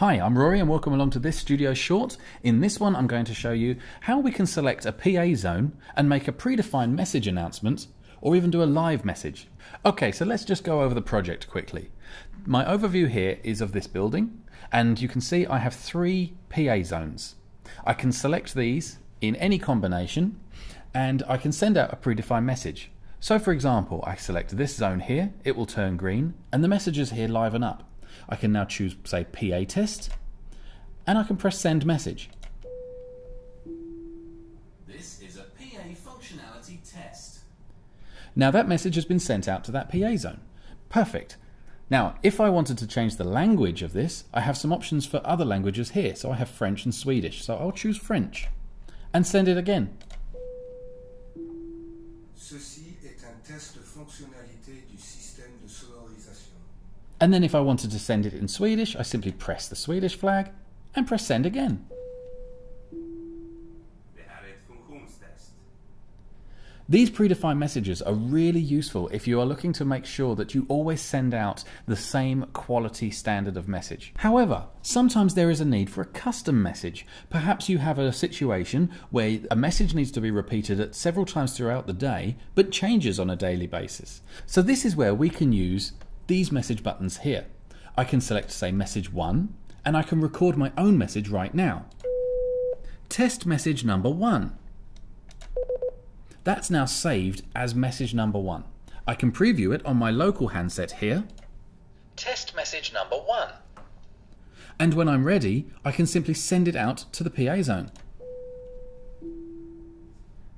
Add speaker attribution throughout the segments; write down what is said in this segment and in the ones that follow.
Speaker 1: Hi, I'm Rory and welcome along to this studio short. In this one I'm going to show you how we can select a PA zone and make a predefined message announcement or even do a live message. Okay, so let's just go over the project quickly. My overview here is of this building and you can see I have three PA zones. I can select these in any combination and I can send out a predefined message. So for example, I select this zone here, it will turn green and the messages here liven up. I can now choose, say, PA test, and I can press send message.
Speaker 2: This is a PA functionality test.
Speaker 1: Now that message has been sent out to that PA zone. Perfect. Now, if I wanted to change the language of this, I have some options for other languages here. So I have French and Swedish. So I'll choose French and send it again.
Speaker 3: Ceci est un test de fonctionnalité du système de sonorisation.
Speaker 1: And then if I wanted to send it in Swedish, I simply press the Swedish flag and press send again.
Speaker 2: Det här är ett funktionstest.
Speaker 1: These predefined messages are really useful if you are looking to make sure that you always send out the same quality standard of message. However, sometimes there is a need for a custom message. Perhaps you have a situation where a message needs to be repeated at several times throughout the day but changes on a daily basis. So this is where we can use these message buttons here. I can select say message 1 and I can record my own message right now. Test message number 1. That's now saved as message number one. I can preview it on my local handset here. Test message number one. And when I'm ready, I can simply send it out to the PA zone.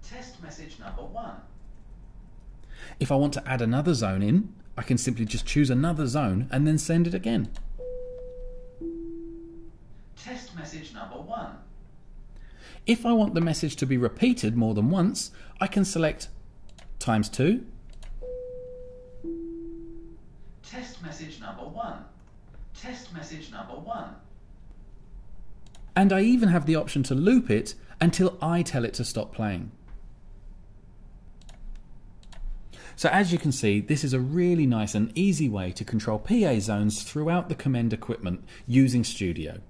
Speaker 1: Test message number one. If I want to add another zone in, I can simply just choose another zone and then send it again. Test message number one. If I want the message to be repeated more than once, I can select times two. Test message number one. Test message number one. And I even have the option to loop it until I tell it to stop playing. So as you can see, this is a really nice and easy way to control PA zones throughout the Commend equipment using Studio.